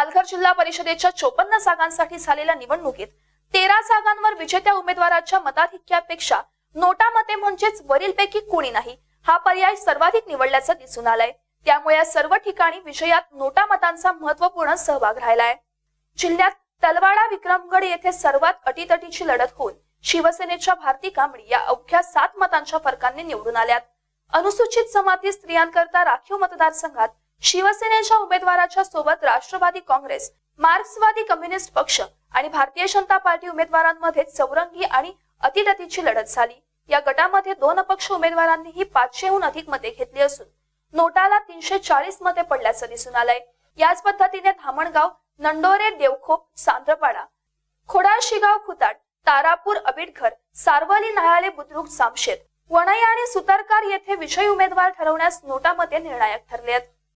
पालघर जिल्हा परिषदेच्या चोपन्न जागांसाठी झालेल्या निवडणुकीत तेरा जागांवर विजेत्या उमेदवाराच्या मताधिक्यापेक्षा नोटा मते म्हणजेच वरीलपैकी कोणी नाही हा पर्याय सर्वाधिक निवडल्याचं दिसून आलाय. त्यामुळे या सर्व ठिकाणी विजयात नोटा मतांचा महत्त्वपूर्ण सहभाग राहिलाय. जिल्ह्यात तलवाडा विक्रमगड येथे सर्वात अटीतटीची लढत होऊन शिवसेनेच्या भारती कांबळी या अवघ्या सात मतांच्या फरकाने निवडून आल्यात. अनुसूचित जमाती स्त्रियांकरता राखीव मतदारसंघात शिवसेनेच्या उमेदवाराच्या सोबत राष्ट्रवादी काँग्रेस मार्क्सवादी कम्युनिस्ट पक्ष आणि भारतीय जनता पार्टी उमेदवारांमध्ये चौरंगी आणि अतिदतीची लढत झाली. या गटामध्ये दोन अपक्ष उमेदवारांनीही पाचशेहून अधिक मते घेतली असून नोटाला तीनशे चाळीस मते पडल्याचं दिसून आलंय. याच पद्धतीने धामणगाव नंडोरे देवखोप सांद्रपाडा खोडाळ शिगाव खुताड तारापूर अबिडघर सारवली नायाळे बुद्रुक जामशेत वणई आणि सुतारकार येथे विजयी उमेदवार ठरवण्यास नोटामध्ये निर्णायक ठरले आहेत